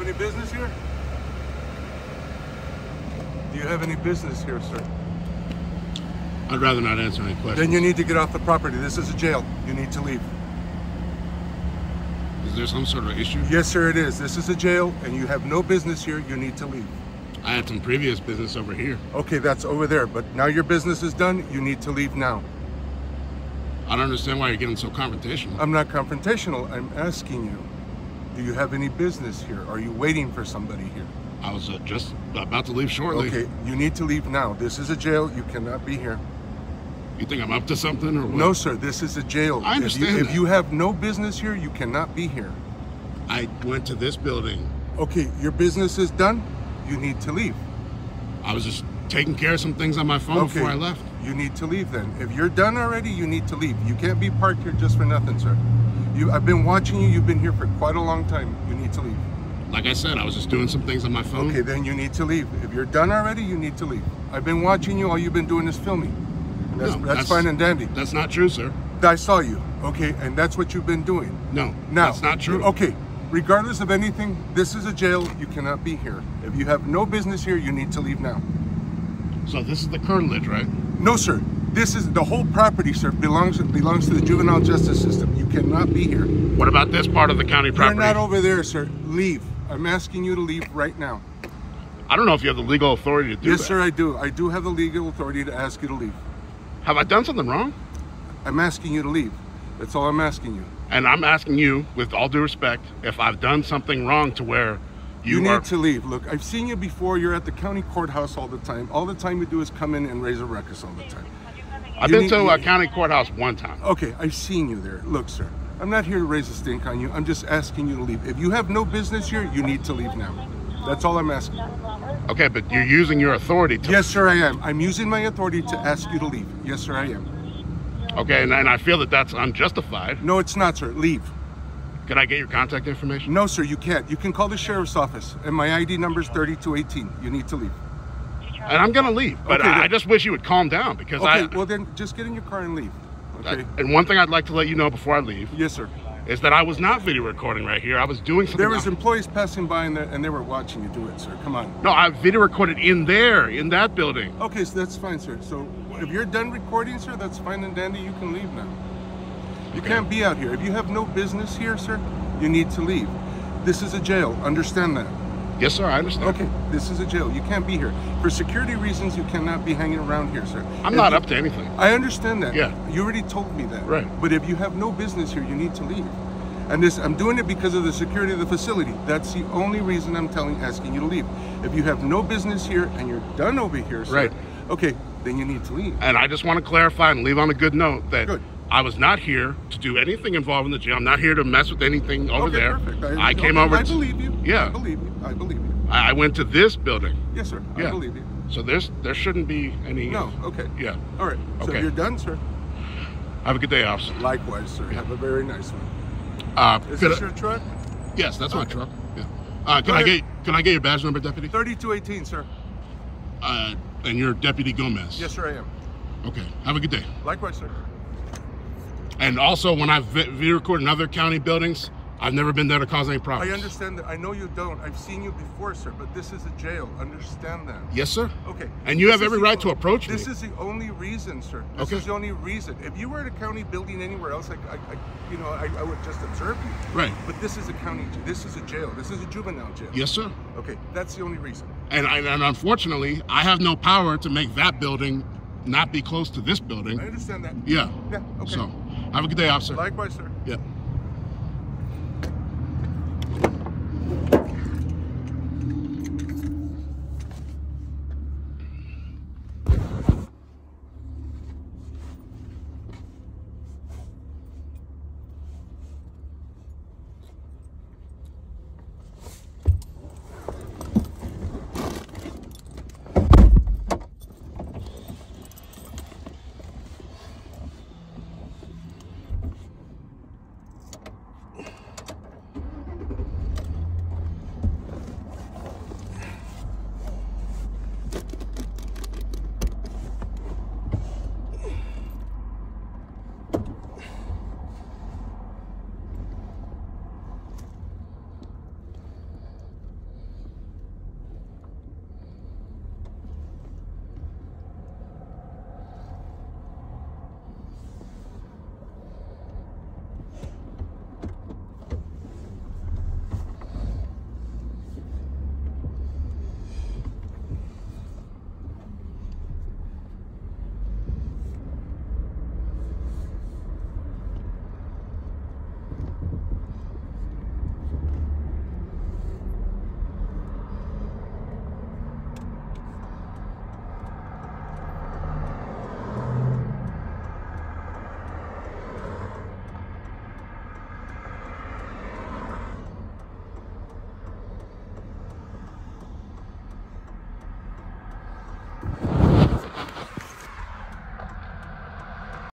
have any business here? Do you have any business here, sir? I'd rather not answer any questions. Then you need to get off the property. This is a jail. You need to leave. Is there some sort of issue? Yes, sir, it is. This is a jail, and you have no business here. You need to leave. I had some previous business over here. Okay, that's over there. But now your business is done. You need to leave now. I don't understand why you're getting so confrontational. I'm not confrontational. I'm asking you. Do you have any business here? Are you waiting for somebody here? I was uh, just about to leave shortly. Okay, you need to leave now. This is a jail. You cannot be here. You think I'm up to something or what? No, sir. This is a jail. I understand If you, if you have no business here, you cannot be here. I went to this building. Okay, your business is done. You need to leave. I was just taking care of some things on my phone Okay. before I left. You need to leave then. If you're done already, you need to leave. You can't be parked here just for nothing, sir. You, I've been watching you. You've been here for quite a long time. You need to leave. Like I said, I was just doing some things on my phone. Okay, then you need to leave. If you're done already, you need to leave. I've been watching you. All you've been doing is filming. That's, No, that's, fine and dandy. That's not true, sir. I saw you. Okay, and that's what you've been doing. No, Now, that's not true. Okay, regardless of anything, this is a jail. You cannot be here. If you have no business here, you need to leave now. So this is the curtilage, right? No, sir. This is the whole property, sir. belongs belongs to the juvenile justice system. You cannot be here. What about this part of the county property? You're not over there, sir. Leave. I'm asking you to leave right now. I don't know if you have the legal authority to do yes, that. Yes, sir. I do. I do have the legal authority to ask you to leave. Have I done something wrong? I'm asking you to leave. That's all I'm asking you. And I'm asking you, with all due respect, if I've done something wrong to where you, You, need are. to leave. Look, I've seen you before. You're at the county courthouse all the time. All the time you do is come in and raise a ruckus all the time. I've been to a county courthouse one time. Okay, I've seen you there. Look, sir, I'm not here to raise a stink on you. I'm just asking you to leave. If you have no business here, you need to leave now. That's all I'm asking. Okay, but you're using your authority to. Yes, sir, I am. I'm using my authority to ask you to leave. Yes, sir, I am. Okay, and, and I feel that that's unjustified. No, it's not, sir. Leave. Can I get your contact information? No, sir, you can't. You can call the sheriff's office, and my ID number is 3218. You need to leave. And I'm gonna leave, but Okay, I, I just wish you would calm down because Okay, I, well then, just get in your car and leave. Okay. I- And one thing I'd like to let you know before I leave yes, sir. is that I was not video recording right here. I was doing something. There was employees passing by, and and they were watching you do it, sir. Come on. no, I video recorded in there, in that building. Okay, so that's fine, sir. So if you're done recording, sir, that's fine and dandy. You can leave now. You can't be out here. If you have no business here, sir, you need to leave. This is a jail. Understand that. Yes, sir. I understand. Okay, this is a jail. You can't be here. For security reasons, you cannot be hanging around here, sir. I'm If not you- up to anything. I understand that. Yeah. You already told me that. Right. But if you have no business here, you need to leave. And this, I'm doing it because of the security of the facility. That's the only reason I'm telling, asking you to leave. If you have no business here and you're done over here, sir, Right. Okay, then you need to leave. And I just want to clarify and leave on a good note that Good. I was not here to do anything involving the gym. I'm not here to mess with anything over okay, there. Perfect. I, came okay, over. I to- believe you. Yeah. I believe you. I believe you. I, I went to this building. Yes, sir. I believe you. So there's there shouldn't be any. No. Okay. Yeah. All right. So Okay. you're done, sir. Have a good day, officer. Likewise, sir. Have a very nice one. Uh, Is this I- your truck? yes, that's my truck. Yeah. Uh, can Go I ahead. get can I get your badge number, deputy? 3218, sir. Uh, and you're Deputy Gomez. Yes, sir, I am. Okay. Have a good day. Likewise, sir. And also, when I've recorded in other county buildings, I've never been there to cause any problems. I understand that. I know you don't. I've seen you before, sir, but this is a jail. Understand that. Yes, sir. Okay. And you This have every right to approach me. This is the only reason, sir. This Okay. is the only reason. If you were at a county building anywhere else, I, I, I you know, I, I would just observe you. Right. But this is a county. This is a jail. This is a juvenile jail. Yes, sir. Okay. That's the only reason. And, I, and unfortunately, I have no power to make that building not be close to this building. I understand that. Yeah. Yeah. Okay. So, have a good day, officer. Likewise, sir. Yeah.